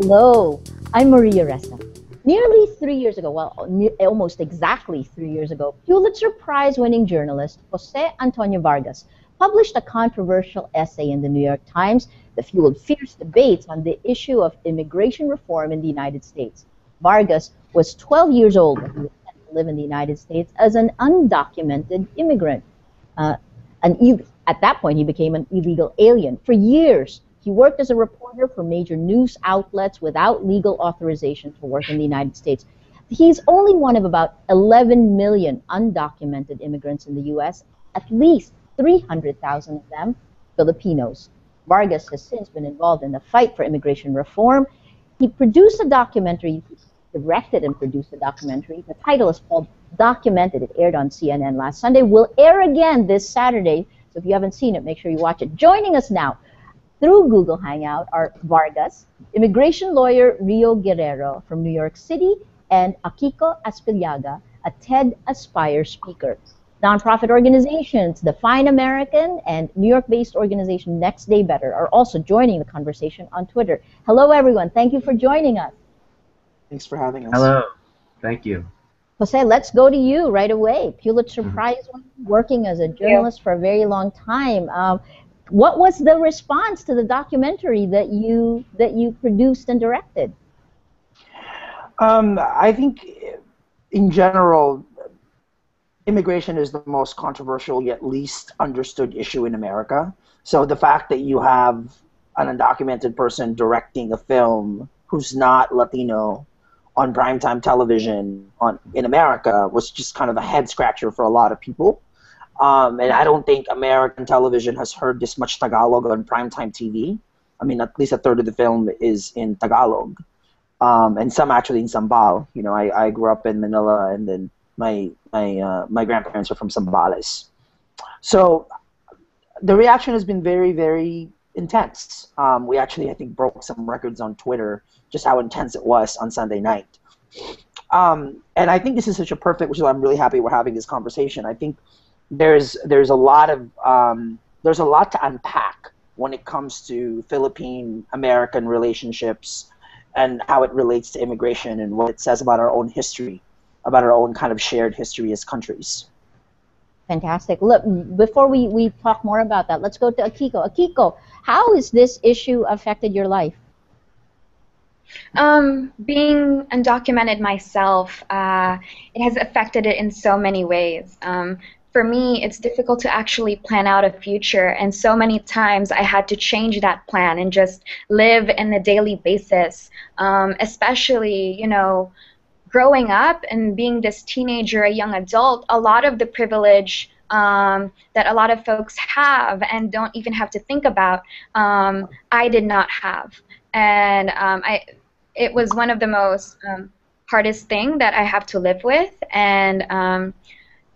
Hello, I'm Maria Ressa. Nearly three years ago, well, almost exactly three years ago, Pulitzer Prize winning journalist Jose Antonio Vargas published a controversial essay in the New York Times that fueled fierce debates on the issue of immigration reform in the United States. Vargas was 12 years old when he sent to live in the United States as an undocumented immigrant. Uh, an at that point, he became an illegal alien. For years, he worked as a reporter for major news outlets without legal authorization to work in the United States. He's only one of about 11 million undocumented immigrants in the U.S., at least 300,000 of them Filipinos. Vargas has since been involved in the fight for immigration reform. He produced a documentary, directed and produced a documentary. The title is called Documented. It aired on CNN last Sunday. Will air again this Saturday. So if you haven't seen it, make sure you watch it. Joining us now through Google Hangout are Vargas, immigration lawyer Rio Guerrero from New York City, and Akiko Aspillaga, a TED Aspire speaker. Nonprofit organizations, Define American and New York based organization Next Day Better are also joining the conversation on Twitter. Hello, everyone. Thank you for joining us. Thanks for having us. Hello. Thank you. Jose, let's go to you right away. Pulitzer mm-hmm. Prize working as a journalist yeah. for a very long time. Um, what was the response to the documentary that you that you produced and directed? Um, I think, in general, immigration is the most controversial yet least understood issue in America. So the fact that you have an undocumented person directing a film who's not Latino on primetime television on in America was just kind of a head scratcher for a lot of people. Um, and I don't think American television has heard this much Tagalog on primetime TV. I mean, at least a third of the film is in Tagalog, um, and some actually in Sambal. You know, I, I grew up in Manila, and then my my uh, my grandparents are from Zambales. So the reaction has been very very intense. Um, we actually I think broke some records on Twitter just how intense it was on Sunday night. Um, and I think this is such a perfect, which is why I'm really happy we're having this conversation. I think there's there's a lot of um, there's a lot to unpack when it comes to Philippine American relationships and how it relates to immigration and what it says about our own history, about our own kind of shared history as countries. Fantastic. Look, before we, we talk more about that, let's go to Akiko. Akiko, how has this issue affected your life? Um, being undocumented myself, uh, it has affected it in so many ways. Um, for me, it's difficult to actually plan out a future. And so many times I had to change that plan and just live in a daily basis, um, especially, you know, growing up and being this teenager, a young adult, a lot of the privilege um, that a lot of folks have and don't even have to think about, um, I did not have. And um, I, it was one of the most um, hardest thing that I have to live with. And um,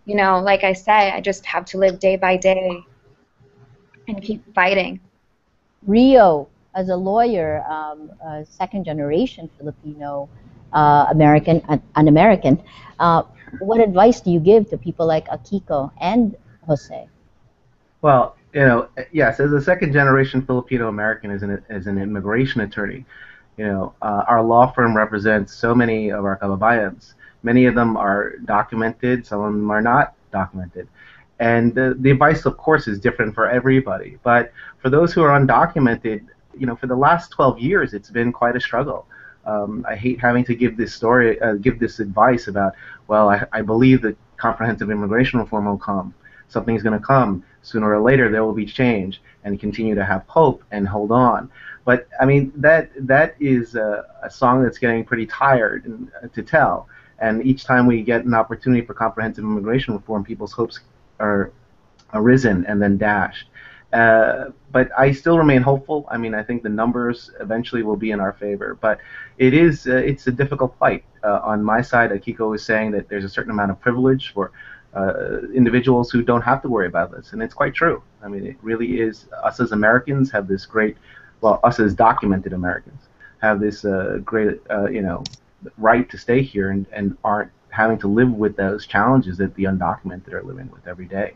you know, like I say, I just have to live day by day and keep fighting. Rio, as a lawyer, um, a second generation Filipino uh, American, an American, uh, what advice do you give to people like Akiko and Jose? Well, you know, yes, as a second generation Filipino American, as an, as an immigration attorney, you know, uh, our law firm represents so many of our kababayans Many of them are documented, some of them are not documented. And the, the advice, of course, is different for everybody. But for those who are undocumented, you know, for the last 12 years, it's been quite a struggle. Um, I hate having to give this story, uh, give this advice about, well, I, I believe that comprehensive immigration reform will come. Something's going to come. Sooner or later, there will be change, and continue to have hope and hold on. But I mean, that that is a, a song that's getting pretty tired uh, to tell. And each time we get an opportunity for comprehensive immigration reform, people's hopes are arisen and then dashed. Uh, but I still remain hopeful. I mean, I think the numbers eventually will be in our favor. But it is uh, it's a difficult fight. Uh, on my side, Akiko was saying that there's a certain amount of privilege for uh, individuals who don't have to worry about this, and it's quite true. I mean, it really is. Us as Americans have this great, well, us as documented Americans have this uh, great, uh, you know, right to stay here and, and aren't having to live with those challenges that the undocumented are living with every day.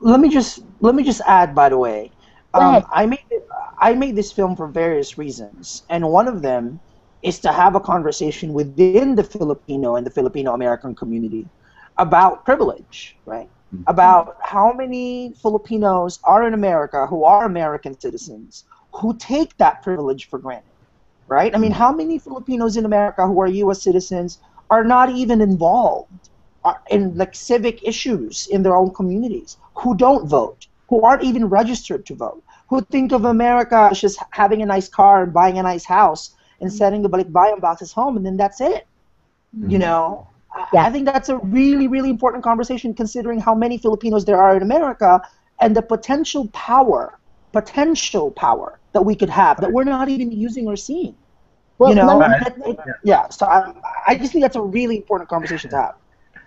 let me just let me just add, by the way, Um, I made I made this film for various reasons, and one of them is to have a conversation within the Filipino and the Filipino American community about privilege, right? Mm-hmm. About how many Filipinos are in America who are American citizens who take that privilege for granted, right? I mean, how many Filipinos in America who are U.S. citizens are not even involved in like civic issues in their own communities, who don't vote, who aren't even registered to vote, who think of America as just having a nice car and buying a nice house and mm-hmm. sending the balikbayan boxes home, and then that's it. Mm-hmm. You know, yeah. I think that's a really, really important conversation considering how many Filipinos there are in America and the potential power, potential power that we could have that we're not even using or seeing. Well, you know, it, yeah. So I, I just think that's a really important conversation to have.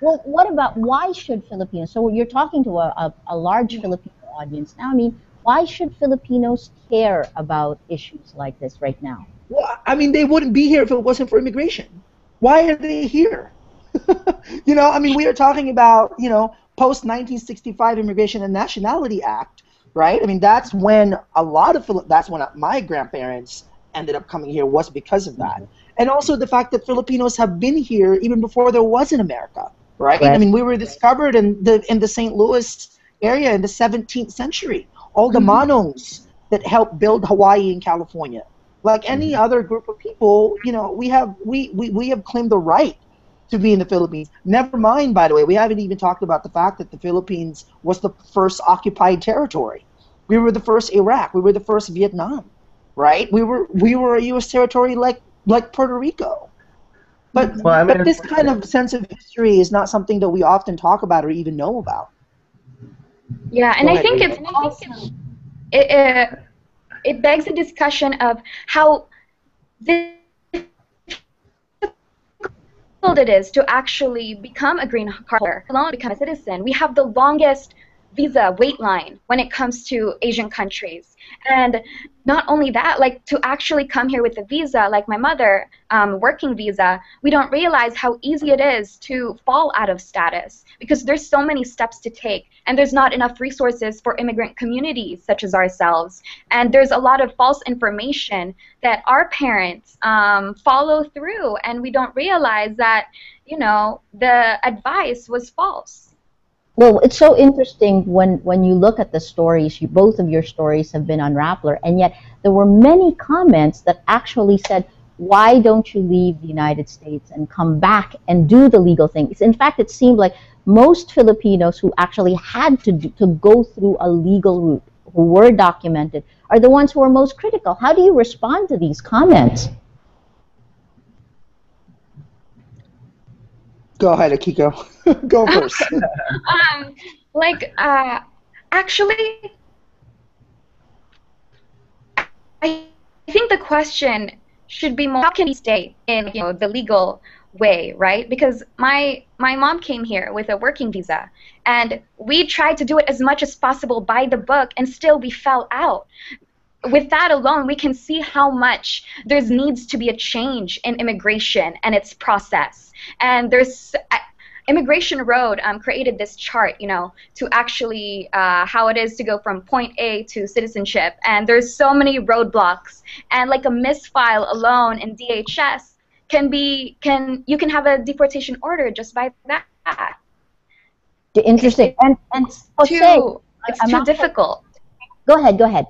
Well, what about why should Filipinos? So you're talking to a, a, a large mm-hmm. Filipino audience now. I mean, why should Filipinos care about issues like this right now? Well, I mean, they wouldn't be here if it wasn't for immigration. Why are they here? you know, I mean, we are talking about, you know, post 1965 Immigration and Nationality Act, right? I mean, that's when a lot of that's when my grandparents ended up coming here was because of that, and also the fact that Filipinos have been here even before there was an America, right? right. I mean, we were discovered in the in the St. Louis area in the 17th century. All the mm-hmm. Manongs that helped build Hawaii and California, like any mm-hmm. other group of people, you know, we have we, we, we have claimed the right to be in the Philippines. Never mind, by the way, we haven't even talked about the fact that the Philippines was the first occupied territory. We were the first Iraq. We were the first Vietnam, right? We were we were a U.S. territory like like Puerto Rico. But well, I mean, but this kind of sense of history is not something that we often talk about or even know about. Yeah, and I think it's also it, it, it begs a discussion of how this it is to actually become a green card holder, alone become a citizen. We have the longest visa wait line when it comes to Asian countries. And not only that, like to actually come here with a visa, like my mother, um, working visa, we don't realize how easy it is to fall out of status because there's so many steps to take and there's not enough resources for immigrant communities such as ourselves. And there's a lot of false information that our parents um, follow through and we don't realize that, you know, the advice was false. Well, it's so interesting when, when you look at the stories, you, both of your stories have been on Rappler, and yet there were many comments that actually said, why don't you leave the United States and come back and do the legal things? In fact, it seemed like most Filipinos who actually had to, do, to go through a legal route, who were documented, are the ones who are most critical. How do you respond to these comments? Go ahead, Akiko. Go first. um, like, uh, actually, I think the question should be more: How can we stay in you know the legal way, right? Because my my mom came here with a working visa, and we tried to do it as much as possible by the book, and still we fell out with that alone, we can see how much there needs to be a change in immigration and its process. And there's Immigration Road um, created this chart, you know, to actually uh, how it is to go from point A to citizenship. And there's so many roadblocks, and like a misfile alone in DHS can be can you can have a deportation order just by that. Interesting. And and it's too, it's too difficult. Go ahead. Go ahead.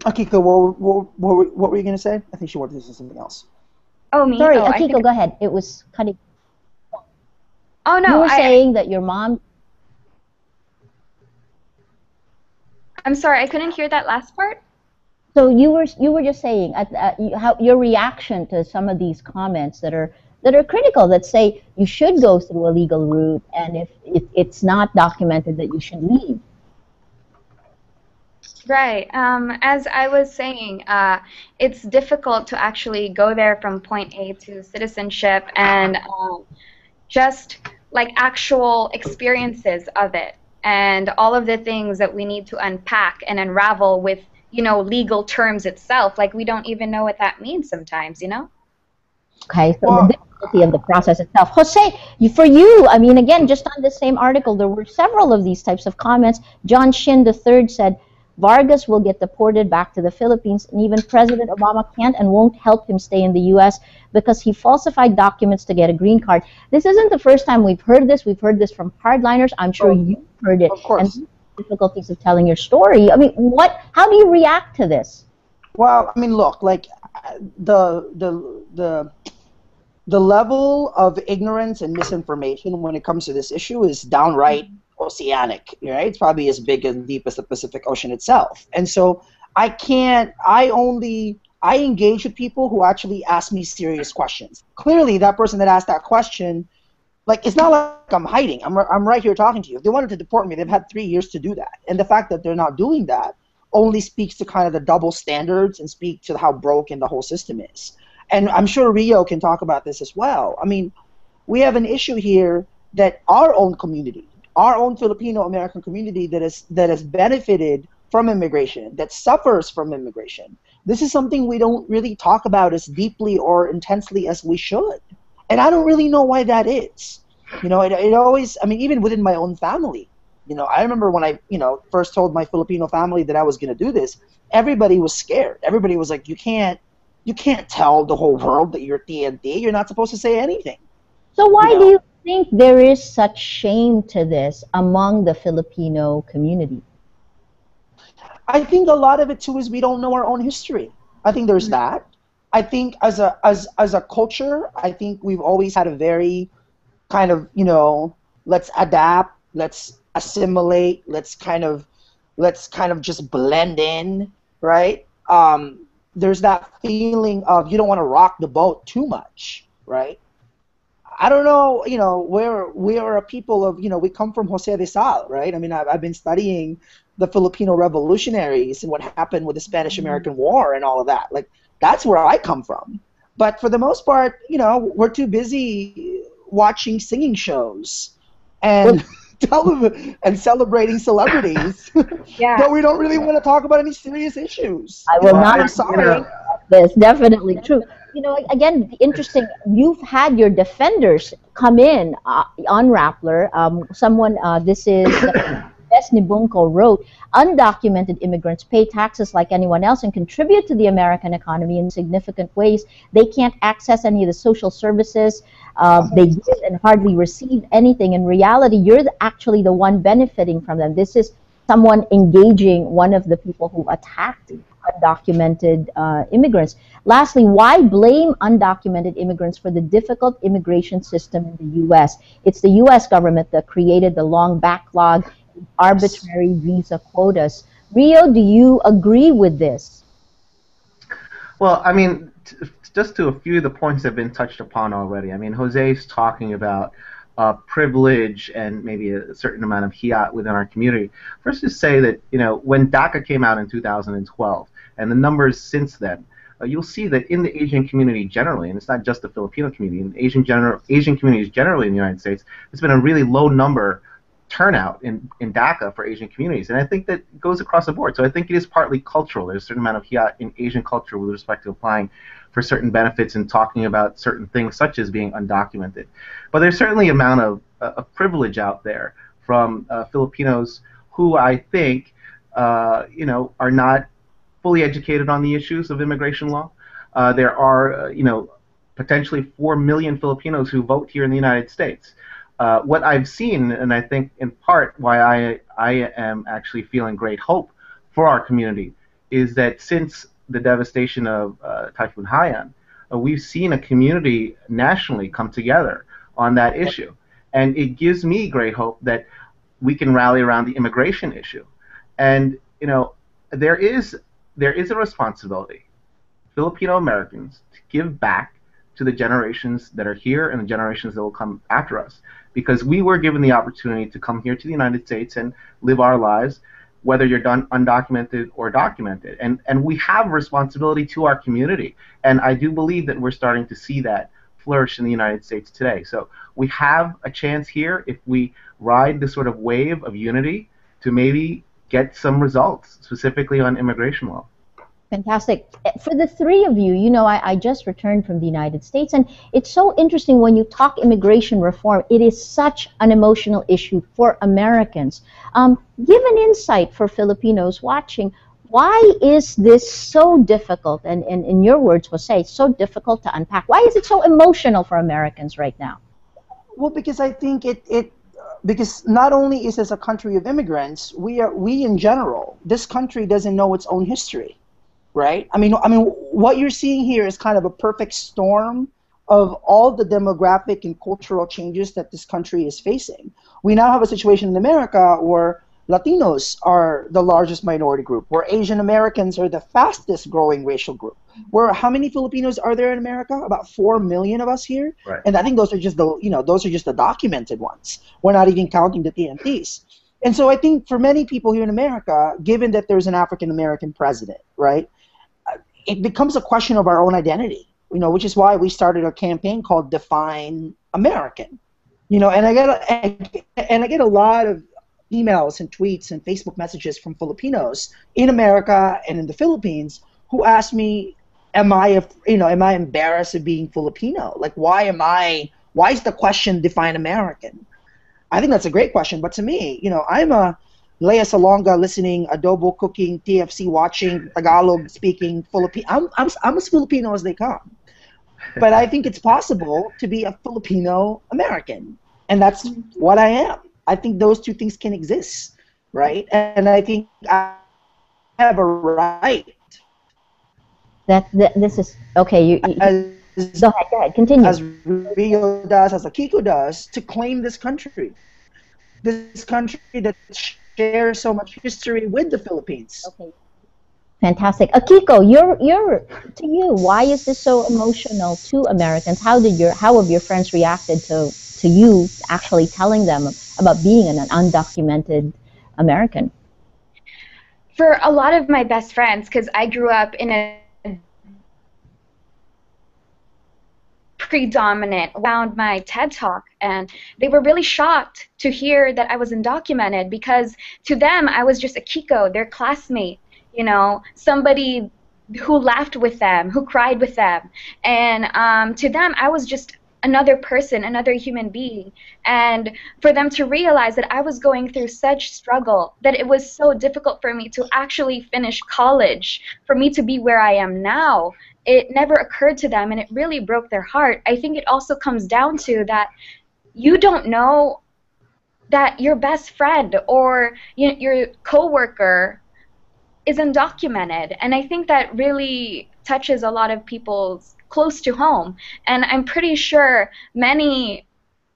Akiko, what, what, what, what were you going to say? I think she wanted to say something else. Oh, me? Sorry, oh, Akiko, go ahead. It was cutting. Oh, no. You were I, saying that your mom. I'm sorry, I couldn't hear that last part. So you were you were just saying at, at, how your reaction to some of these comments that are that are critical that say you should go through a legal route and if, if it's not documented that you should leave. Right. Um, as I was saying, uh, it's difficult to actually go there from point A to citizenship and um, just like actual experiences of it and all of the things that we need to unpack and unravel with, you know, legal terms itself. Like we don't even know what that means sometimes, you know? Okay. So well, difficulty of the process itself. Jose, for you, I mean, again, just on the same article, there were several of these types of comments. John Shin III said, Vargas will get deported back to the Philippines, and even President Obama can't and won't help him stay in the U.S. because he falsified documents to get a green card. This isn't the first time we've heard this. We've heard this from hardliners. I'm sure oh, you've heard it. Of course. And difficulties of telling your story. I mean, what? How do you react to this? Well, I mean, look, like the the the the level of ignorance and misinformation when it comes to this issue is downright oceanic. Right? It's probably as big and deep as the Pacific Ocean itself. And so I can't. I only. I engage with people who actually ask me serious questions. Clearly, that person that asked that question, like, it's not like I'm hiding. I'm, I'm right here talking to you. If they wanted to deport me, they've had three years to do that. And the fact that they're not doing that only speaks to kind of the double standards and speak to how broken the whole system is. And I'm sure Rio can talk about this as well. I mean, we have an issue here that our own community, our own Filipino American community that is that has benefited from immigration, that suffers from immigration. This is something we don't really talk about as deeply or intensely as we should. And I don't really know why that is. You know, it, it always, I mean, even within my own family, you know, I remember when I, you know, first told my Filipino family that I was going to do this, everybody was scared. Everybody was like, you can't, you can't tell the whole world that you're TNT. You're not supposed to say anything. So why you know? do you think there is such shame to this among the Filipino community? I think a lot of it too is we don't know our own history. I think there's mm-hmm. that. I think as a as as a culture, I think we've always had a very kind of you know let's adapt, let's assimilate. Let's kind of let's kind of just blend in, right? Um, there's that feeling of you don't want to rock the boat too much, right? I don't know, you know, we're we are a people of, you know, we come from Jose Rizal, right? I mean, I've, I've been studying the Filipino revolutionaries and what happened with the Spanish American mm-hmm. War and all of that. Like, that's where I come from. But for the most part, you know, we're too busy watching singing shows and television and celebrating celebrities. yeah. but we don't really want to talk about any serious issues. I will not. I'm sorry. This definitely true. You know, again, interesting. You've had your defenders come in uh, on Rappler. Um, someone, uh, this is. Bess Nibungco wrote, undocumented immigrants pay taxes like anyone else and contribute to the American economy in significant ways. They can't access any of the social services. Uh, they give and hardly receive anything. In reality, you're actually the one benefiting from them. This is someone engaging one of the people who attacked undocumented uh, immigrants. Lastly, why blame undocumented immigrants for the difficult immigration system in the U.S.? It's the U.S. government that created the long backlog arbitrary visa quotas. Rio, do you agree with this? Well, I mean, just to a few of the points that have been touched upon already. I mean, Jose's talking about uh, privilege and maybe a certain amount of hiya within our community. First, to say that you know when DACA came out in 2012, and the numbers since then, uh, you'll see that in the Asian community generally, and it's not just the Filipino community, in Asian general Asian communities generally in the United States, it's been a really low number turnout in, in DACA for Asian communities. And I think that goes across the board. So I think it is partly cultural. There's a certain amount of hiya in Asian culture with respect to applying for certain benefits and talking about certain things such as being undocumented. But there's certainly amount of, uh, of privilege out there from uh, Filipinos who I think, uh, you know, are not fully educated on the issues of immigration law. Uh, there are, uh, you know, potentially 4 million Filipinos who vote here in the United States. Uh, what I've seen, and I think in part why I, I am actually feeling great hope for our community, is that since the devastation of uh, Typhoon Haiyan, uh, we've seen a community nationally come together on that issue. And it gives me great hope that we can rally around the immigration issue. And, you know, there is, there is a responsibility, Filipino Americans, to give back to the generations that are here and the generations that will come after us because we were given the opportunity to come here to the United States and live our lives, whether you're done undocumented or documented. And and we have responsibility to our community. And I do believe that we're starting to see that flourish in the United States today. So we have a chance here if we ride this sort of wave of unity to maybe get some results, specifically on immigration law. Fantastic. For the three of you, you know, I, I, just returned from the United States, and it's so interesting when you talk immigration reform. It is such an emotional issue for Americans. Um, give an insight for Filipinos watching. Why is this so difficult? And, and in your words, Jose, so difficult to unpack. Why is it so emotional for Americans right now? Well, because I think it, it because not only is this a country of immigrants, we are we in general. This country doesn't know its own history right? I mean, I mean, what you're seeing here is kind of a perfect storm of all the demographic and cultural changes that this country is facing. We now have a situation in America where Latinos are the largest minority group, where Asian Americans are the fastest growing racial group. Where how many Filipinos are there in America? About four million of us here, right. and I think those are just the you know those are just the documented ones. We're not even counting the TNTs. And so I think for many people here in America, given that there's an African American president, right, it becomes a question of our own identity, you know, which is why we started a campaign called Define American. You know, and I get a, and I get a lot of emails and tweets and Facebook messages from Filipinos in America and in the Philippines who ask me, "Am I, you know, am I embarrassed of being Filipino? Like, why am I? Why is the question define American?" I think that's a great question, but to me, you know, I'm a Lea Salonga listening, adobo cooking, TFC watching, Tagalog speaking, Filipino. I'm, I'm, I'm as Filipino as they come. But I think it's possible to be a Filipino American. And that's what I am. I think those two things can exist, right? And I think I have a right. That, that this is okay. You, you as, go ahead. Go ahead. Continue. As Rio does, as Akiko does, to claim this country, this country that share so much history with the Philippines. Okay. Fantastic. Akiko, you're you're to you, why is this so emotional to Americans? How did your how have your friends reacted to to you actually telling them about being an undocumented American? For a lot of my best friends, because I grew up in a predominant around my TED talk, and they were really shocked to hear that I was undocumented because to them I was just Akiko, their classmate, you know, somebody who laughed with them, who cried with them, and um, to them I was just another person, another human being. And for them to realize that I was going through such struggle, that it was so difficult for me to actually finish college, for me to be where I am now, it never occurred to them and it really broke their heart. I think it also comes down to that you don't know that your best friend or you know, your coworker is undocumented. And I think that really touches a lot of people's close to home. And I'm pretty sure many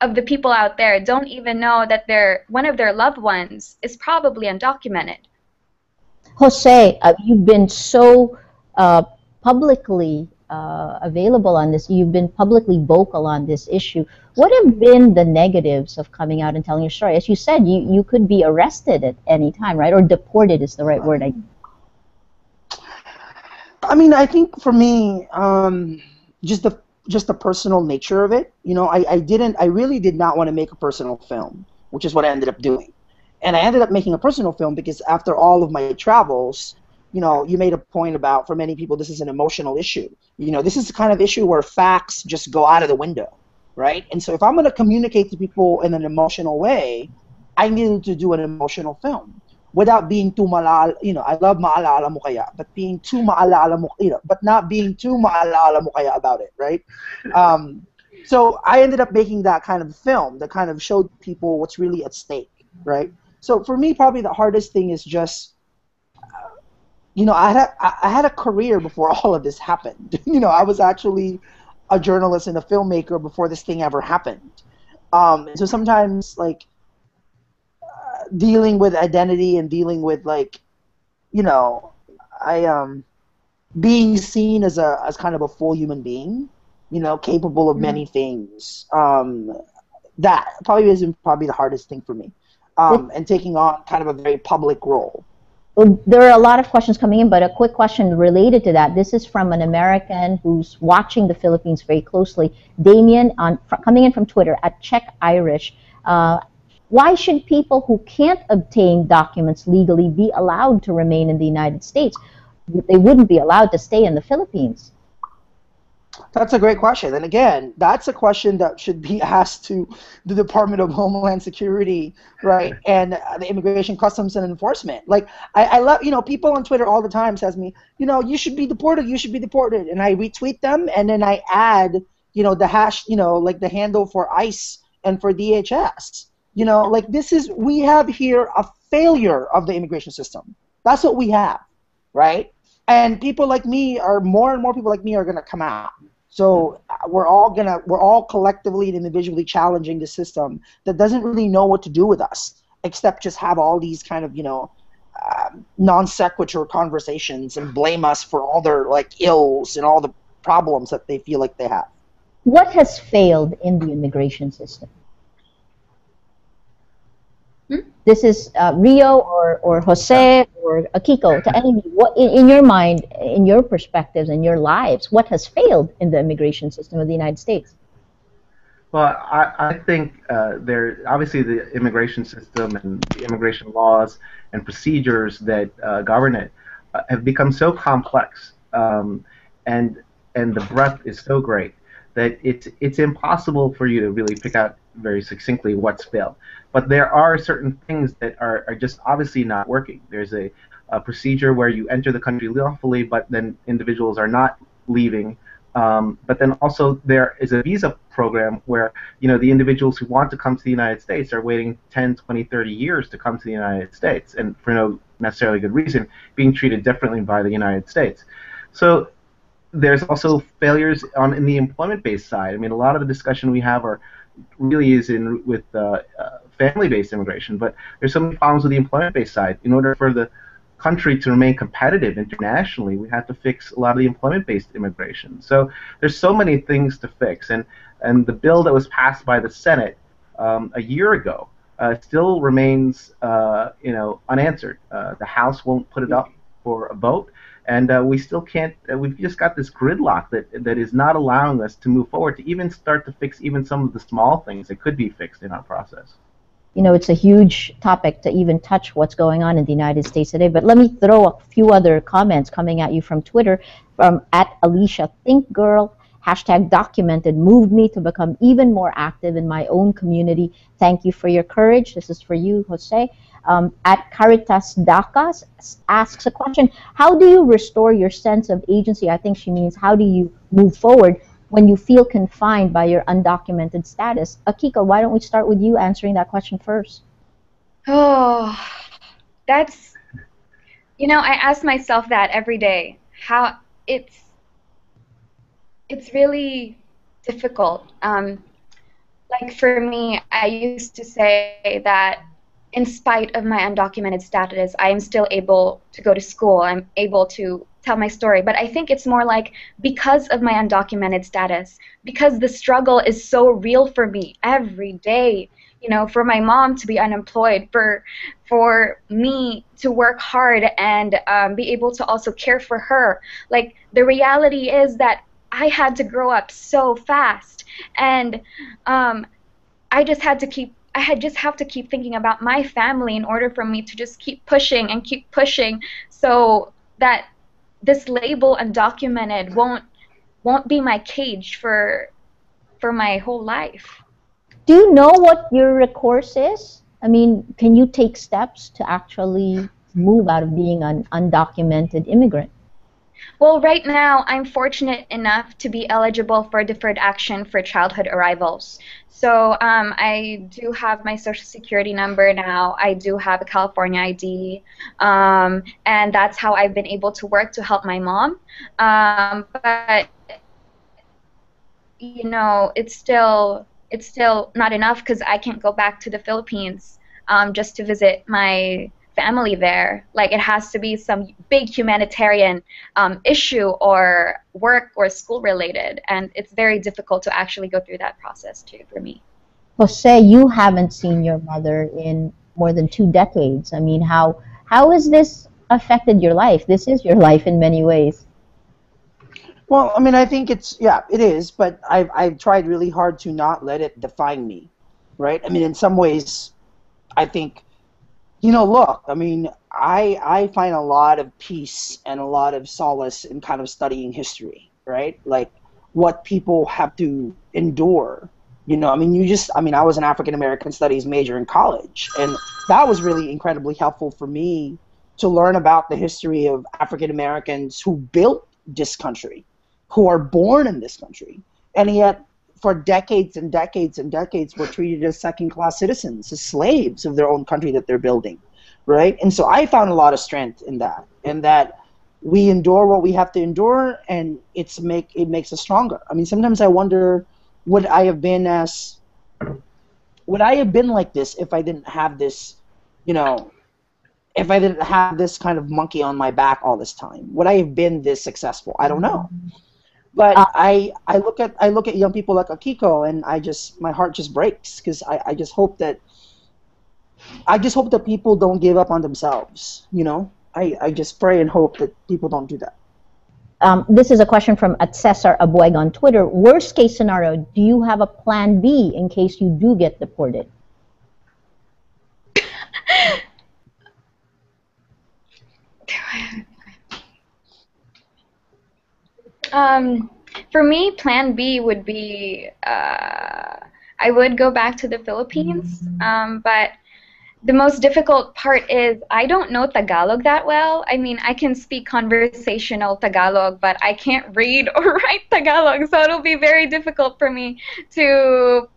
of the people out there don't even know that their one of their loved ones is probably undocumented. Jose, uh, you've been so uh, publicly uh, available on this. You've been publicly vocal on this issue. What have been the negatives of coming out and telling your story? As you said, you, you could be arrested at any time, right? Or deported is the right word. I, I mean, I think for me, um, just the just the personal nature of it. You know, I, I didn't, I really did not want to make a personal film, which is what I ended up doing. And I ended up making a personal film because after all of my travels, you know, you made a point about for many people this is an emotional issue. You know, this is the kind of issue where facts just go out of the window, right? And so if I'm going to communicate to people in an emotional way, I needed to do an emotional film without being too malal, you know, I love maalala mo kaya, but being too maalala mo, you know, but not being too maalala mo kaya about it, right? Um, so I ended up making that kind of film that kind of showed people what's really at stake, right? So for me, probably the hardest thing is just, you know, I had a, I had a career before all of this happened. you know, I was actually a journalist and a filmmaker before this thing ever happened. Um, so sometimes, like, dealing with identity and dealing with like, you know, I um, being seen as a as kind of a full human being, you know, capable of mm-hmm. many things. Um, that probably is probably the hardest thing for me, um, and taking on kind of a very public role. There are a lot of questions coming in, but a quick question related to that. This is from an American who's watching the Philippines very closely. Damien, on coming in from Twitter at Czech Irish. Uh, why should people who can't obtain documents legally be allowed to remain in the United States? they wouldn't be allowed to stay in the Philippines? That's a great question. And again, that's a question that should be asked to the Department of Homeland Security, right? And the Immigration Customs and Enforcement. Like, I, I love, you know, people on Twitter all the time says me, you know, you should be deported, you should be deported. And I retweet them and then I add, you know, the hash, you know, like the handle for ICE and for DHS. You know, like this is, we have here a failure of the immigration system. That's what we have, right? And people like me are more and more people like me are going to come out. So uh, we're all gonna we're all collectively and individually challenging the system that doesn't really know what to do with us except just have all these kind of you know uh, non sequitur conversations and blame us for all their like ills and all the problems that they feel like they have. What has failed in the immigration system? Hmm? This is uh, Rio or, or Jose or Akiko to any what in, in, your mind, in your perspectives, in your lives, what has failed in the immigration system of the United States? Well, I, I think uh, there obviously the immigration system and the immigration laws and procedures that uh, govern it uh, have become so complex, um, and and the breadth is so great that it's it's impossible for you to really pick out very succinctly what's failed. But there are certain things that are, are just obviously not working. There's a, a procedure where you enter the country lawfully, but then individuals are not leaving. Um, but then also there is a visa program where you know the individuals who want to come to the United States are waiting 10, 20, 30 years to come to the United States, and for no necessarily good reason, being treated differently by the United States. So there's also failures on in the employment-based side. I mean, a lot of the discussion we have are really is in with uh, uh, family-based immigration, but there's so many problems with the employment-based side. In order for the country to remain competitive internationally, we have to fix a lot of the employment-based immigration. So there's so many things to fix, and and the bill that was passed by the Senate um, a year ago uh, still remains, uh, you know, unanswered. Uh, the House won't put it up for a vote and uh, we still can't. Uh, we've just got this gridlock that that is not allowing us to move forward to even start to fix even some of the small things that could be fixed in our process. You know, it's a huge topic to even touch what's going on in the United States today. But let me throw a few other comments coming at you from Twitter from at Alicia Think Girl. Hashtag documented moved me to become even more active in my own community. Thank you for your courage. This is for you, Jose um, at Caritas Dacas asks a question How do you restore your sense of agency? I think she means how do you move forward when you feel confined by your undocumented status? Akiko, why don't we start with you answering that question first? Oh, that's, you know, I ask myself that every day. How it's, it's really difficult. Um, like for me, I used to say that in spite of my undocumented status, I am still able to go to school. I'm able to tell my story. But I think it's more like because of my undocumented status, because the struggle is so real for me every day. You know, for my mom to be unemployed, for for me to work hard and um, be able to also care for her. Like the reality is that I had to grow up so fast, and um, I just had to keep I had just have to keep thinking about my family in order for me to just keep pushing and keep pushing so that this label undocumented won't won't be my cage for for my whole life. Do you know what your recourse is? I mean, can you take steps to actually move out of being an undocumented immigrant? Well, right now, I'm fortunate enough to be eligible for deferred action for childhood arrivals. So um, I do have my social security number now. I do have a California ID, um, and that's how I've been able to work to help my mom. Um, but you know, it's still it's still not enough because I can't go back to the Philippines um, just to visit my family there. Like it has to be some big humanitarian um, issue or work or school related, and it's very difficult to actually go through that process too for me. Jose, you haven't seen your mother in more than two decades. I mean, how how has this affected your life? This is your life in many ways. Well, I mean, I think it's yeah, it is, but I've I've tried really hard to not let it define me, right? I mean, in some ways, I think you know, look, I mean, I I find a lot of peace and a lot of solace in kind of studying history, right? Like what people have to endure. You know, I mean, you just, I mean, I was an African American studies major in college, and that was really incredibly helpful for me to learn about the history of African Americans who built this country, who are born in this country, and yet for decades and decades and decades were treated as second class citizens, as slaves of their own country that they're building, right? And so I found a lot of strength in that, and that we endure what we have to endure, and it's make it makes us stronger. I mean, sometimes I wonder, would I have been as would I have been like this if I didn't have this, you know, if I didn't have this kind of monkey on my back all this time? Would I have been this successful? I don't know. But uh, I I look at I look at young people like Akiko and I just my heart just breaks because I, I just hope that I just hope that people don't give up on themselves. You know, I, I just pray and hope that people don't do that. Um, this is a question from at Cesar Abueg on Twitter. Worst case scenario, do you have a plan B in case you do get deported? Um, for me, Plan B would be uh, I would go back to the Philippines, um, but the most difficult part is I don't know Tagalog that well. I mean, I can speak conversational Tagalog, but I can't read or write Tagalog, so it'll be very difficult for me to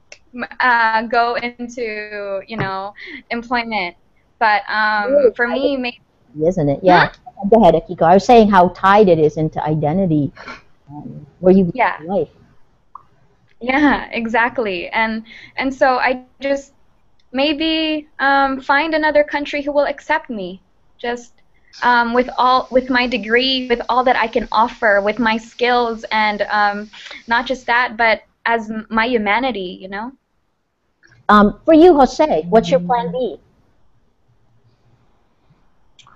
uh, go into, you know, employment. But um, for me, maybe, isn't it? Yeah. Huh? Go ahead, Akiko. I was saying how tied it is into identity, um, where you yeah. life. Yeah, exactly. And and so I just maybe um, find another country who will accept me just um, with all with my degree with all that i can offer with my skills and um, not just that but as my humanity you know um, for you jose what's your plan b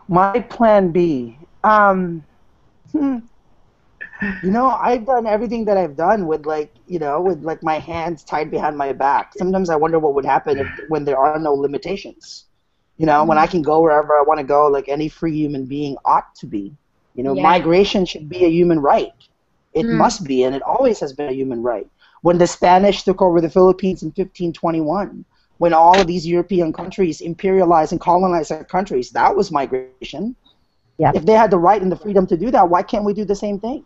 my plan b um, hmm, you know, I've done everything that I've done with like, you know, with like my hands tied behind my back. Sometimes I wonder what would happen if when there are no limitations. You know, mm-hmm. when I can go wherever I want to go, like any free human being ought to be. You know, yeah. migration should be a human right. It mm. must be, and it always has been a human right. When the Spanish took over the Philippines in 1521, when all of these European countries imperialized and colonized our countries, that was migration. Yeah. If they had the right and the freedom to do that, why can't we do the same thing?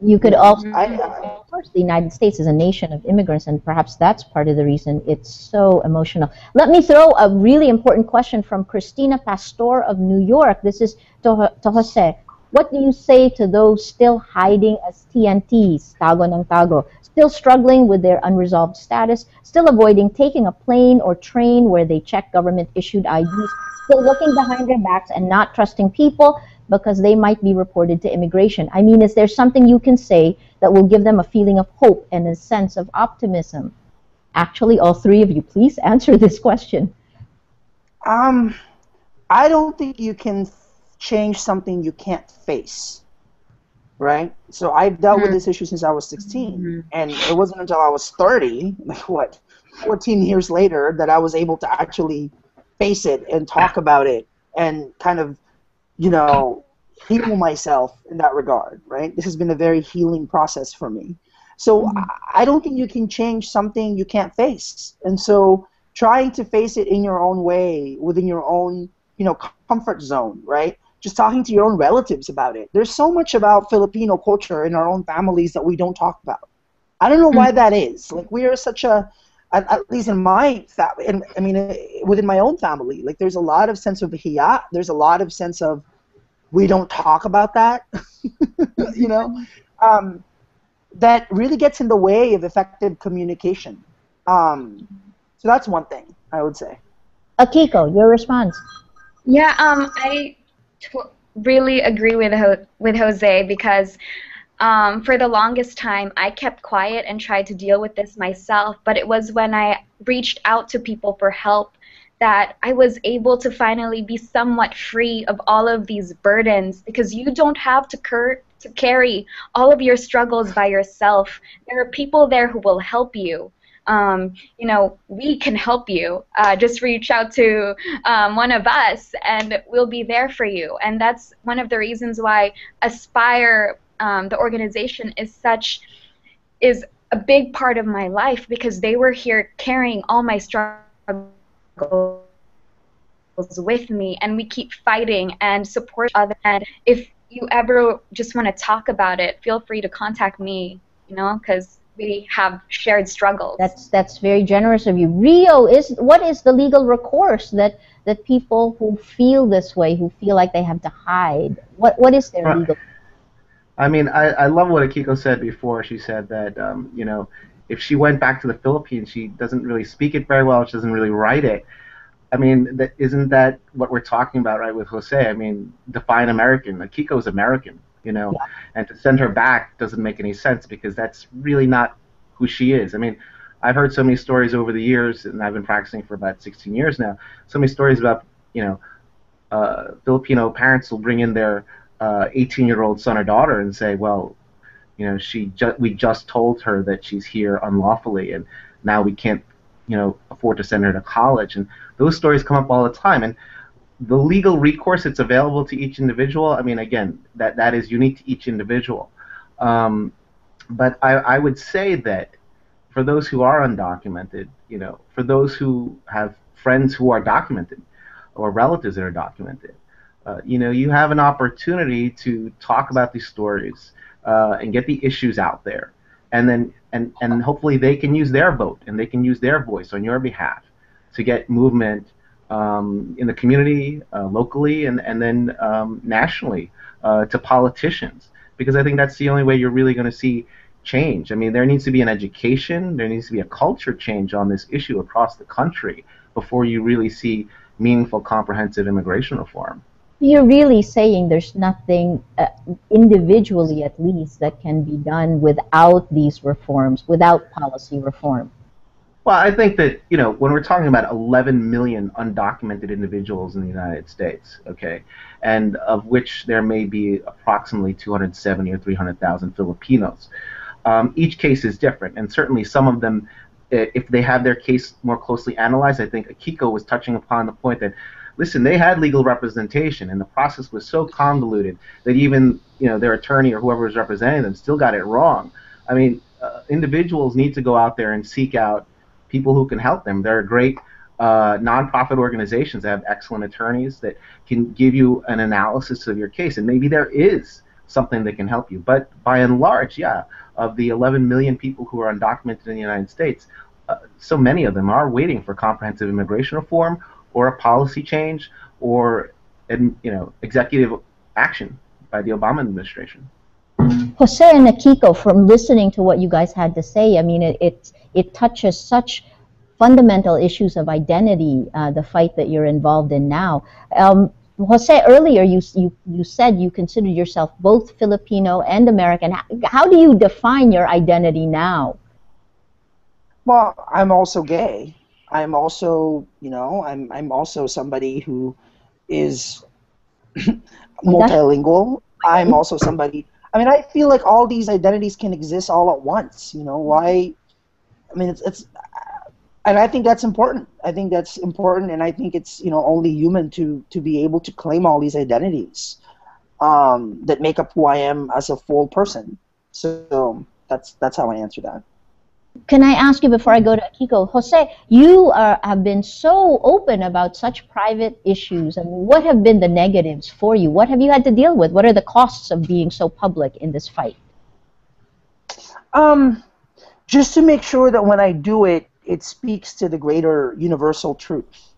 You could mm-hmm. also, of course, the United States is a nation of immigrants, and perhaps that's part of the reason it's so emotional. Let me throw a really important question from Christina Pastor of New York. This is to, to Jose. What do you say to those still hiding as TNTs, tago ng tago, still struggling with their unresolved status, still avoiding taking a plane or train where they check government-issued IDs, still looking behind their backs and not trusting people, because they might be reported to immigration. I mean, is there something you can say that will give them a feeling of hope and a sense of optimism? Actually, all three of you, please answer this question. Um, I don't think you can change something you can't face. Right? So I've dealt mm-hmm. with this issue since I was 16. Mm-hmm. And it wasn't until I was 30, like what, 14 years later, that I was able to actually face it and talk about it and kind of you know, heal myself in that regard, right? This has been a very healing process for me. So mm-hmm. I don't think you can change something you can't face. And so trying to face it in your own way, within your own, you know, comfort zone, right? Just talking to your own relatives about it. There's so much about Filipino culture in our own families that we don't talk about. I don't know why mm-hmm. that is. Like we are such a at, at least in my family, I mean, uh, within my own family, like there's a lot of sense of hiya. There's a lot of sense of we don't talk about that, you know, um, that really gets in the way of effective communication. Um, so that's one thing I would say. Akiko, your response? Yeah, um, I t- really agree with Ho- with Jose because um, for the longest time, I kept quiet and tried to deal with this myself. But it was when I reached out to people for help that I was able to finally be somewhat free of all of these burdens because you don't have to, cur- to carry all of your struggles by yourself. There are people there who will help you. um, you know, we can help you. Uh, just reach out to um, one of us, and we'll be there for you. And that's one of the reasons why Aspire, um, the organization, is such is a big part of my life because they were here carrying all my struggles with me, and we keep fighting and support other. And if you ever just want to talk about it, feel free to contact me. You know, because we have shared struggles. That's that's very generous of you. Rio is what is the legal recourse that that people who feel this way, who feel like they have to hide, what what is their right. legal? I mean, I, I love what Akiko said before. She said that um, you know if she went back to the Philippines, she doesn't really speak it very well. She doesn't really write it. I mean, that, isn't that what we're talking about, right, with Jose? I mean, define American. Akiko's American you know, yeah. and to send her back doesn't make any sense because that's really not who she is. I mean, I've heard so many stories over the years, and I've been practicing for about 16 years now. So many stories about, you know, uh, Filipino parents will bring in their 18-year-old uh, son or daughter and say, well, you know, she ju- we just told her that she's here unlawfully, and now we can't, you know, afford to send her to college. And those stories come up all the time. And the legal recourse that's available to each individual, I mean, again, that, that is unique to each individual. Um, but I, I would say that for those who are undocumented, you know, for those who have friends who are documented or relatives that are documented, uh, you know, you have an opportunity to talk about these stories uh, and get the issues out there, and then and and hopefully they can use their vote and they can use their voice on your behalf to get movement um, in the community, uh, locally, and, and then um, nationally uh, to politicians. Because I think that's the only way you're really going to see change. I mean, there needs to be an education, there needs to be a culture change on this issue across the country before you really see meaningful, comprehensive immigration reform. You're really saying there's nothing, uh, individually at least, that can be done without these reforms, without policy reform. Well, I think that you know when we're talking about 11 million undocumented individuals in the United States, okay, and of which there may be approximately 270 or 300,000 Filipinos. Um, each case is different, and certainly some of them, if they have their case more closely analyzed, I think Akiko was touching upon the point that, listen, they had legal representation, and the process was so convoluted that even you know their attorney or whoever was representing them still got it wrong. I mean, uh, individuals need to go out there and seek out people who can help them. There are great uh, nonprofit organizations that have excellent attorneys that can give you an analysis of your case, and maybe there is something that can help you. But by and large, yeah, of the 11 million people who are undocumented in the United States, uh, so many of them are waiting for comprehensive immigration reform or a policy change or you know executive action by the Obama administration. Jose and Akiko, from listening to what you guys had to say, I mean, it, it, it touches such fundamental issues of identity, uh, the fight that you're involved in now. Um, Jose, earlier you, you, you said you considered yourself both Filipino and American. How, how do you define your identity now? Well, I'm also gay. I'm also, you know, I'm, I'm also somebody who is multilingual. I'm also somebody I mean, I feel like all these identities can exist all at once. You know, why? I mean, it's it's, and I think that's important. I think that's important, and I think it's you know only human to to be able to claim all these identities um, that make up who I am as a full person. So that's that's how I answer that. Can I ask you before I go to Akiko, Jose, you are, have been so open about such private issues. and what have been the negatives for you? What have you had to deal with? What are the costs of being so public in this fight? Um, just to make sure that when I do it, it speaks to the greater universal truth.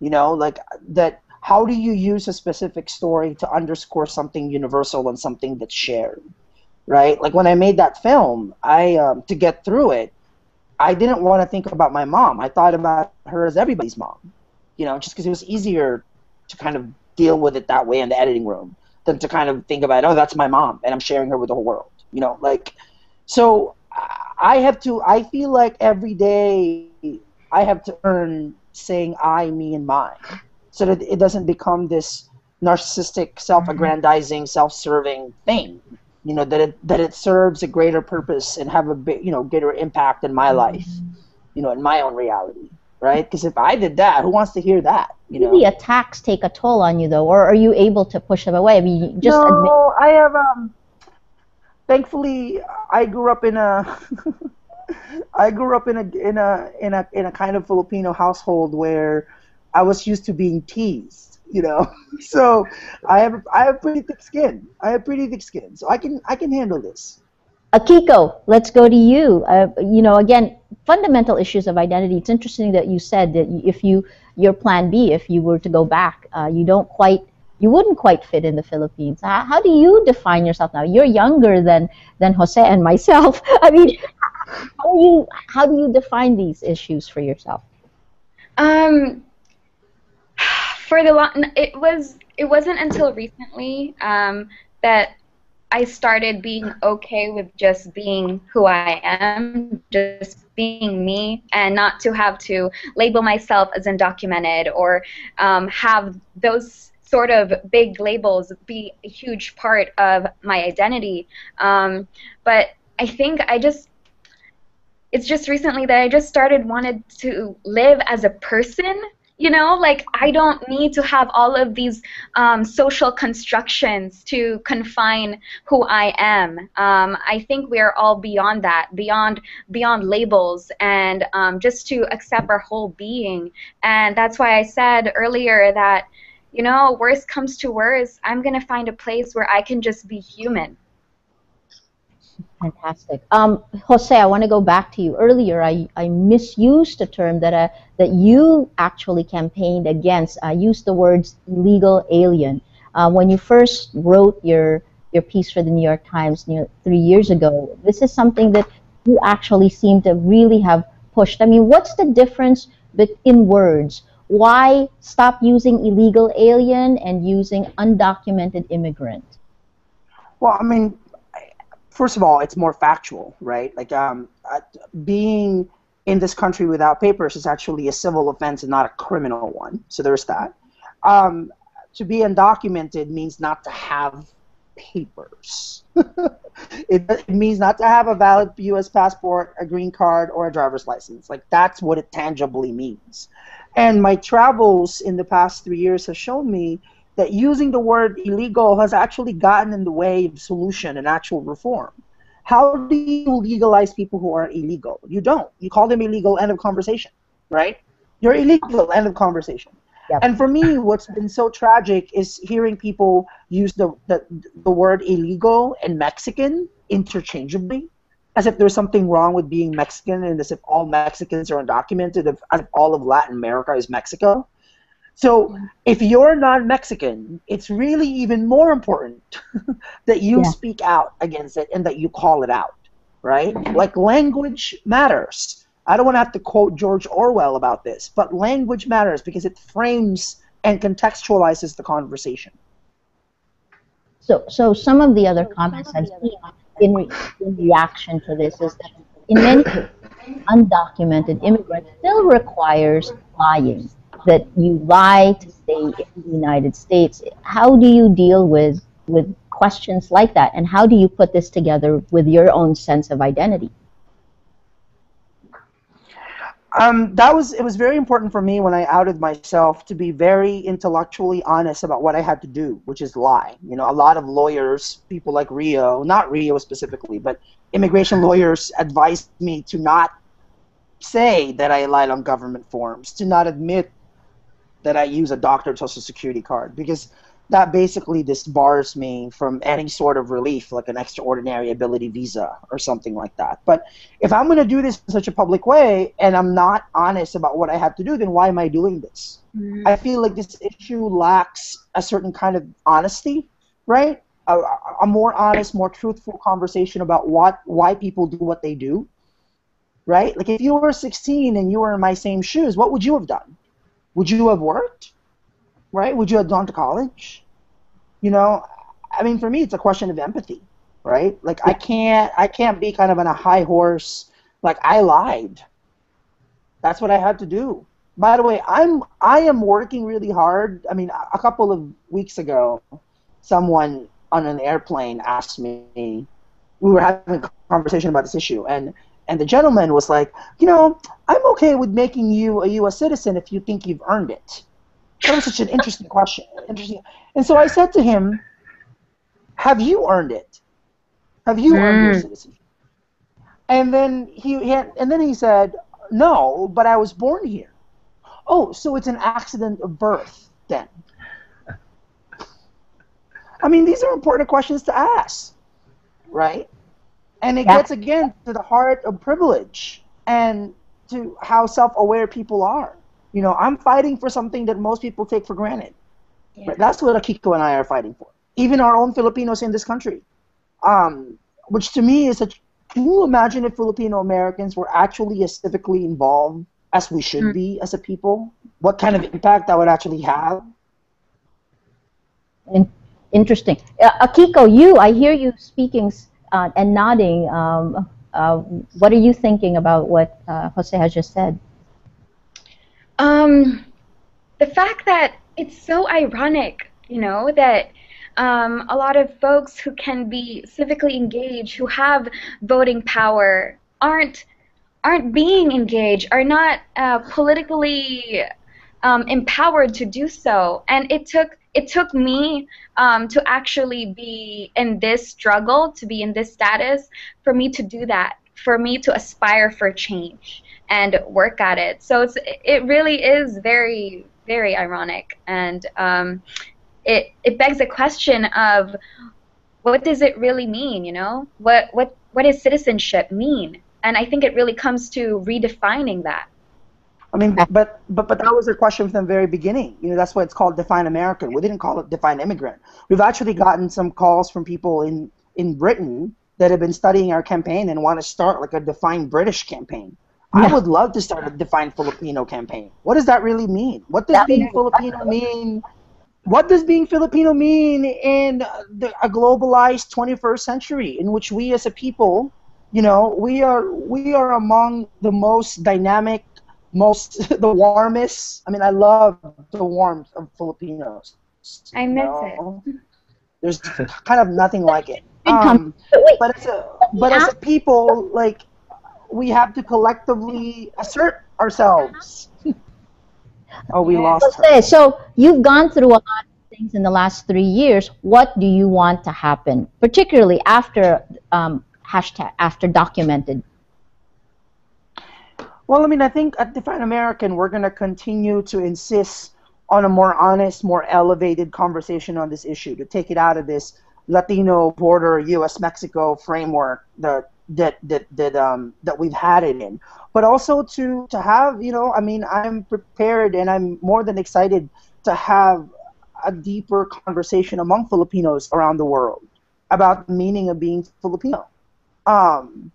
You know, like that. How do you use a specific story to underscore something universal and something that's shared? Right? Like when I made that film, I um, to get through it, I didn't want to think about my mom. I thought about her as everybody's mom, you know, just because it was easier to kind of deal with it that way in the editing room than to kind of think about, oh, that's my mom, and I'm sharing her with the whole world, you know, like. So I have to. I feel like every day I have to earn saying I, me, and mine, so that it doesn't become this narcissistic, mm-hmm. self-aggrandizing, self-serving thing you know that it that it serves a greater purpose and have a big you know greater impact in my life you know, in my own reality, right? Because if I did that, who wants to hear that? You know, the attacks take a toll on you though, or are you able to push them away? I mean, just no, admit. I have um. Thankfully, I grew up in a. I grew up in a in a in a in a kind of Filipino household where I was used to being teased, you know. So I have I have pretty thick skin. I have pretty thick skin, so I can I can handle this. Akiko, let's go to you. Uh, you know, again, fundamental issues of identity. It's interesting that you said that if you your plan B, if you were to go back, uh, you don't quite you wouldn't quite fit in the Philippines. How, how, do you define yourself now? You're younger than than Jose and myself. I mean, how do you how do you define these issues for yourself? Um, for the long, it was it wasn't until recently um, that I started being okay with just being who I am, just being me, and not to have to label myself as undocumented or um, have those sort of big labels be a huge part of my identity. Um, but I think I just it's just recently that I just started wanted to live as a person. You know, like I don't need to have all of these um, social constructions to confine who I am. Um, I think we are all beyond that, beyond beyond labels, and um, just to accept our whole being. And that's why I said earlier that, you know, worst comes to worst, I'm gonna find a place where I can just be human. Fantastic. Um, Jose, I want to go back to you. Earlier, I, I misused a term that, uh, that you actually campaigned against. I used the words illegal alien. Uh, when you first wrote your, your piece for the New York Times near, three years ago, this is something that you actually seem to really have pushed. I mean, what's the difference in words? Why stop using illegal alien and using undocumented immigrant? Well, I mean, first of all, it's more factual, right? Like um, being in this country without papers is actually a civil offense and not a criminal one. So there's that. Um, to be undocumented means not to have papers. it, it, means not to have a valid U.S. passport, a green card, or a driver's license. Like that's what it tangibly means. And my travels in the past three years have shown me that using the word illegal has actually gotten in the way of solution and actual reform. How do you legalize people who are illegal? You don't. You call them illegal, end of conversation, right? You're illegal, end of conversation. Yep. And for me, what's been so tragic is hearing people use the, the, the word illegal and Mexican interchangeably, as if there's something wrong with being Mexican and as if all Mexicans are undocumented, as if all of Latin America is Mexico. So if you're not Mexican, it's really even more important that you yeah. speak out against it and that you call it out, right? Like language matters. I don't want to have to quote George Orwell about this, but language matters because it frames and contextualizes the conversation. So, so some of the other comments I've seen in, re- in reaction to this is that in many undocumented immigrants still requires lying that you lie to stay in the United States. How do you deal with with questions like that, and how do you put this together with your own sense of identity? Um, that was it was very important for me when I outed myself to be very intellectually honest about what I had to do, which is lie. You know, a lot of lawyers, people like Rio, not Rio specifically, but immigration lawyers advised me to not say that I lied on government forms, to not admit that I use a doctor social security card because that basically disbars me from any sort of relief, like an extraordinary ability visa or something like that. But if I'm going to do this in such a public way and I'm not honest about what I have to do, then why am I doing this? Mm-hmm. I feel like this issue lacks a certain kind of honesty, right? A, a more honest, more truthful conversation about what why people do what they do, right? Like if you were 16 and you were in my same shoes, what would you have done? Would you have worked? Right? Would you have gone to college? You know, I mean, for me, it's a question of empathy, right? Like I can't, I can't be kind of on a high horse. Like I lied. That's what I had to do. By the way, I'm, I am working really hard. I mean, a couple of weeks ago, someone on an airplane asked me. We were having a conversation about this issue, and And the gentleman was like, you know, I'm okay with making you a U.S. citizen if you think you've earned it. That was such an interesting question. Interesting. And so I said to him, have you earned it? Have you mm. earned your hmm. citizenship? And then he, he had, and then he said, no, but I was born here. Oh, so it's an accident of birth then. I mean, these are important questions to ask, right? And it yeah. gets again to the heart of privilege and to how self-aware people are. You know, I'm fighting for something that most people take for granted. Yeah. Right? That's what Akiko and I are fighting for. Even our own Filipinos in this country, um, which to me is a. Can you imagine if Filipino Americans were actually as civically involved as we should mm. be as a people? What kind of impact that would actually have? In- interesting. Uh, Akiko, you, I hear you speaking uh, and nodding. Um, uh, what are you thinking about what uh, Jose has just said? Um, the fact that it's so ironic, you know, that um, a lot of folks who can be civically engaged, who have voting power, aren't aren't being engaged, are not uh, politically um, empowered to do so. And it took it took me um, to actually be in this struggle, to be in this status, for me to do that, for me to aspire for change and work at it. So it's it really is very very ironic, and um, it it begs the question of what does it really mean? You know, what what what does citizenship mean? And I think it really comes to redefining that. I mean, but but but that was a question from the very beginning. You know, that's why it's called Define American. We didn't call it Define Immigrant. We've actually gotten some calls from people in in Britain that have been studying our campaign and want to start like a Define British campaign. Yeah. I would love to start a Define Filipino campaign. What does that really mean? What does being Filipino mean? What does being Filipino mean in the, a globalized 21st century in which we as a people, you know, we are we are among the most dynamic, most the warmest. I mean, I love the warmth of Filipinos. I miss know? it. There's kind of nothing like it. Um, but as a but as a people, like we have to collectively assert ourselves. oh, we lost her. So you've gone through a lot of things in the last three years. What do you want to happen, particularly after um, hashtag after documented? Well, I mean, I think at Define American, we're going to continue to insist on a more honest, more elevated conversation on this issue to take it out of this Latino border U.S. Mexico framework that that that that um that we've had it in, but also to to have you know I mean I'm prepared and I'm more than excited to have a deeper conversation among Filipinos around the world about the meaning of being Filipino. Um,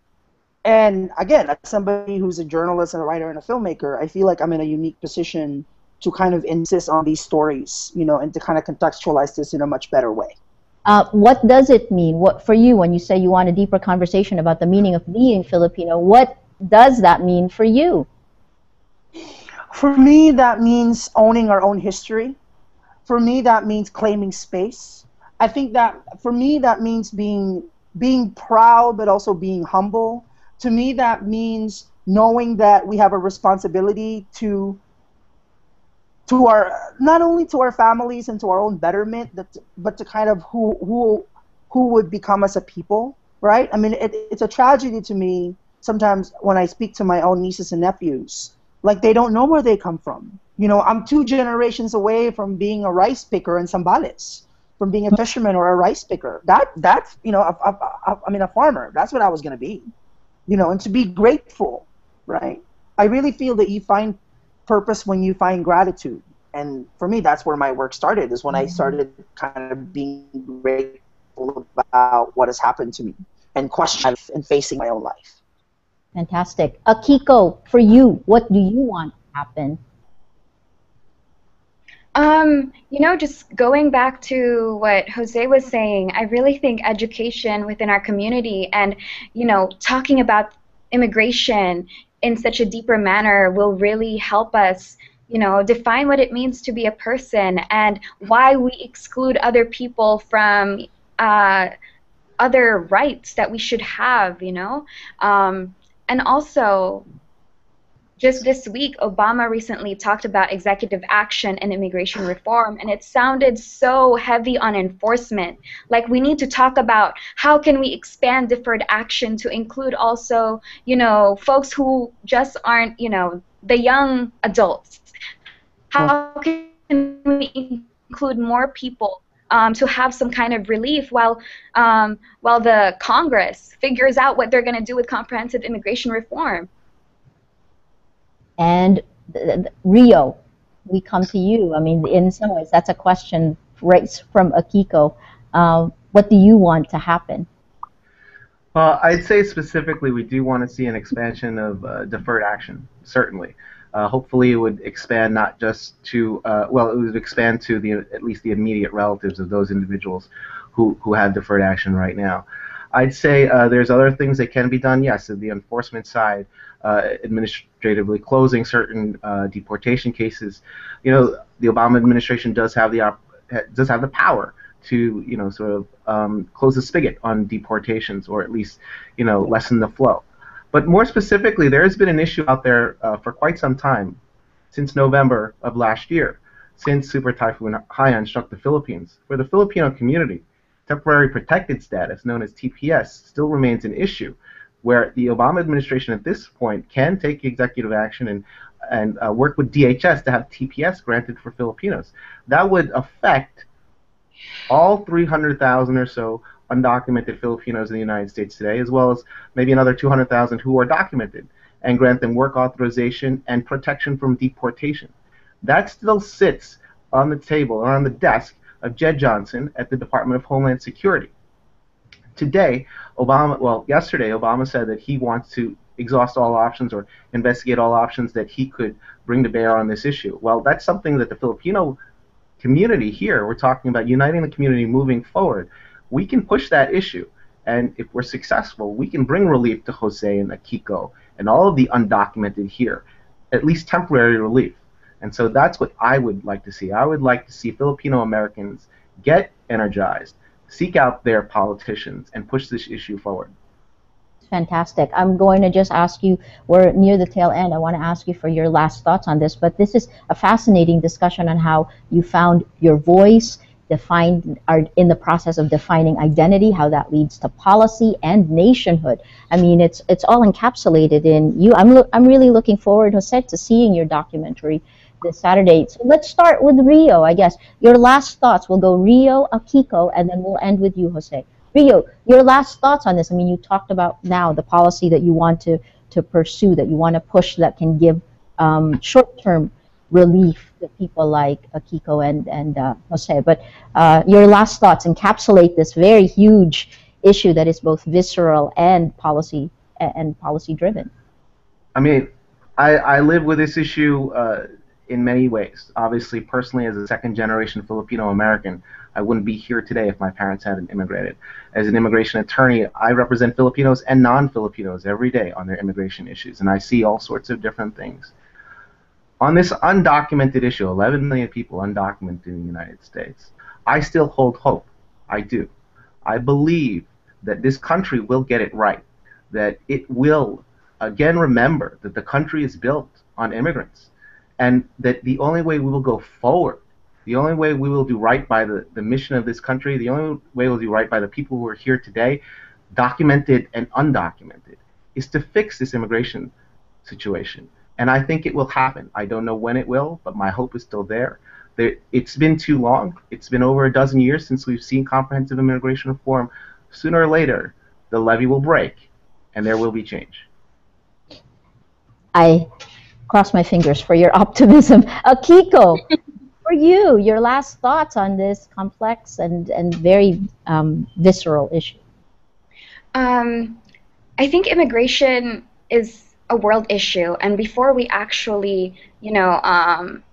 and again, as somebody who's a journalist and a writer and a filmmaker, I feel like I'm in a unique position to kind of insist on these stories, you know, and to kind of contextualize this in a much better way. Uh, what does it mean? What for you when you say you want a deeper conversation about the meaning of being Filipino? What does that mean for you? For me, that means owning our own history. For me, that means claiming space. I think that for me, that means being being proud, but also being humble. To me, that means knowing that we have a responsibility to to our not only to our families and to our own betterment, but to kind of who who who would become as a people, right? I mean, it, it's a tragedy to me sometimes when I speak to my own nieces and nephews, like they don't know where they come from. You know, I'm two generations away from being a rice picker in Zambales, from being a fisherman or a rice picker. That that's you know, a, a, a, I mean, a farmer. That's what I was gonna be. You know, and to be grateful, right? I really feel that you find purpose when you find gratitude. And for me, that's where my work started, is when I mm-hmm. started kind of being grateful about what has happened to me and questioning and facing my own life. Fantastic. Akiko, for you, what do you want to happen? Um, you know, just going back to what Jose was saying, I really think education within our community and, you know, talking about immigration in such a deeper manner will really help us you know define what it means to be a person and why we exclude other people from uh, other rights that we should have you know? Um, and also, just this week, Obama recently talked about executive action and immigration reform, and it sounded so heavy on enforcement. Like we need to talk about how can we expand deferred action to include also, you know, folks who just aren't, you know, the young adults. How can we include more people um, to have some kind of relief while um, while the Congress figures out what they're going to do with comprehensive immigration reform. And Rio, we come to you. I mean, in some ways, that's a question right from Akiko. Um, what do you want to happen? Well, I'd say specifically, we do want to see an expansion of uh, deferred action, certainly. Uh, hopefully, it would expand not just to uh, well, it would expand to the at least the immediate relatives of those individuals who who have deferred action right now. I'd say uh, there's other things that can be done. Yes, the enforcement side, uh, administratively closing certain uh, deportation cases. You know, the Obama administration does have the op- does have the power to you know sort of um, close the spigot on deportations or at least you know lessen the flow. But more specifically, there has been an issue out there uh, for quite some time, since November of last year, since Super Typhoon Haiyan struck the Philippines. where the Filipino community, temporary protected status, known as TPS, still remains an issue, where the Obama administration at this point can take executive action and and uh, work with DHS to have TPS granted for Filipinos. That would affect all 300,000 or so undocumented Filipinos in the United States today, as well as maybe another 200,000 who are documented, and grant them work authorization and protection from deportation. That still sits on the table or on the desk of Jeh Johnson at the Department of Homeland Security. Today, Obama, well, yesterday, Obama said that he wants to exhaust all options or investigate all options that he could bring to bear on this issue. Well, that's something that the Filipino community here, we're talking about uniting the community moving forward, we can push that issue. And if we're successful, we can bring relief to Jose and Akiko and all of the undocumented here, at least temporary relief. And so that's what I would like to see. I would like to see Filipino Americans get energized, seek out their politicians, and push this issue forward. Fantastic. I'm going to just ask you, we're near the tail end. I want to ask you for your last thoughts on this, but this is a fascinating discussion on how you found your voice define are in the process of defining identity, how that leads to policy and nationhood. I mean, it's it's all encapsulated in you. I'm I'm really looking forward, Jose, to seeing your documentary this Saturday. So let's start with Rio, I guess. Your last thoughts. We'll go Rio, Akiko, and then we'll end with you, Jose. Rio, your last thoughts on this. I mean, you talked about now the policy that you want to to pursue, that you want to push, that can give um, short-term relief to people like Akiko and, and uh, Jose. But uh, your last thoughts encapsulate this very huge issue that is both visceral and policy and policy driven. I mean, I, I live with this issue uh, in many ways. Obviously, personally, as a second generation Filipino American, I wouldn't be here today if my parents hadn't immigrated. As an immigration attorney, I represent Filipinos and non Filipinos every day on their immigration issues, and I see all sorts of different things on this undocumented issue, 11 million people undocumented in the United States, I still hold hope. I do. I believe that this country will get it right, that it will again remember that the country is built on immigrants, and that the only way we will go forward, the only way we will do right by the, the mission of this country, the only way we'll do right by the people who are here today, documented and undocumented, is to fix this immigration situation and I think it will happen. I don't know when it will, but my hope is still there. there. It's been too long. It's been over a dozen years since we've seen comprehensive immigration reform. Sooner or later, the levee will break, and there will be change. I cross my fingers for your optimism. Akiko, for you, your last thoughts on this complex and, and very um, visceral issue. Um, I think immigration is a world issue. And before we actually, you know, um,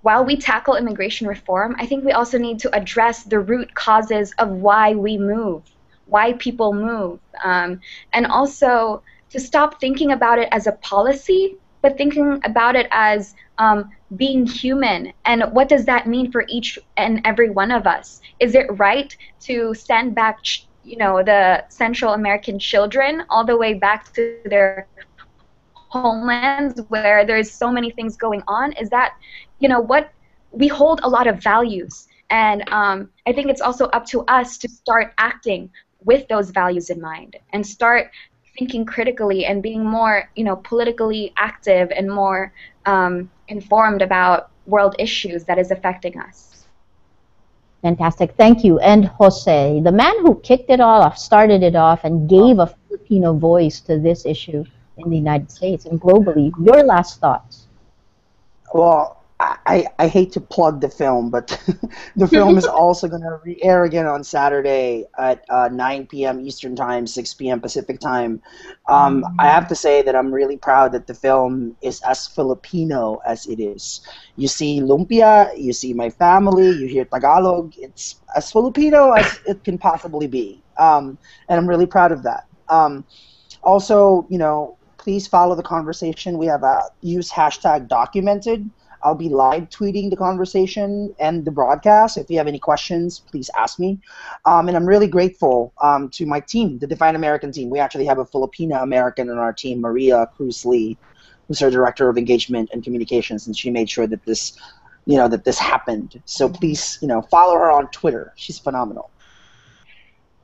while we tackle immigration reform, I think we also need to address the root causes of why we move, why people move, um, and also to stop thinking about it as a policy, but thinking about it as um, being human and what does that mean for each and every one of us? Is it right to send back, you know, the Central American children all the way back to their homelands where there's so many things going on is that, you know, what we hold a lot of values. And um, I think it's also up to us to start acting with those values in mind and start thinking critically and being more, you know, politically active and more um, informed about world issues that is affecting us. Fantastic. Thank you. And Jose, the man who kicked it all off, started it off, and gave a Filipino voice to this issue in the United States and globally. Your last thoughts? Well, I, I hate to plug the film, but the film is also going to re-air again on Saturday at uh, 9 p.m. Eastern Time, 6 p.m. Pacific Time. Um, I have to say that I'm really proud that the film is as Filipino as it is. You see lumpia, you see my family, you hear Tagalog. It's as Filipino as it can possibly be, um, and I'm really proud of that. Um, also, you know, please follow the conversation. We have a use hashtag documented I'll be live tweeting the conversation and the broadcast. If you have any questions, please ask me. Um, and I'm really grateful um, to my team, the Define American team. We actually have a Filipina American on our team, Maria Cruz Lee, who's our director of engagement and communications, and she made sure that this, you know, that this happened. So please, you know, follow her on Twitter. She's phenomenal.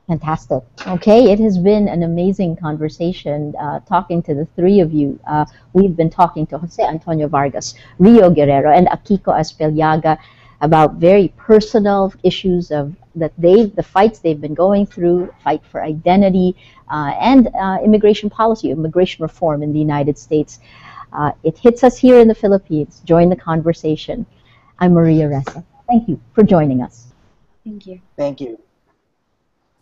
Fantastic. Okay, it has been an amazing conversation uh, talking to the three of you. Uh, we've been talking to Jose Antonio Vargas, Rio Guerrero, and Akiko Aspillaga about very personal issues of that they the fights they've been going through, fight for identity, uh, and uh, immigration policy, immigration reform in the United States. Uh, it hits us here in the Philippines. Join the conversation. I'm Maria Ressa. Thank you for joining us. Thank you. Thank you.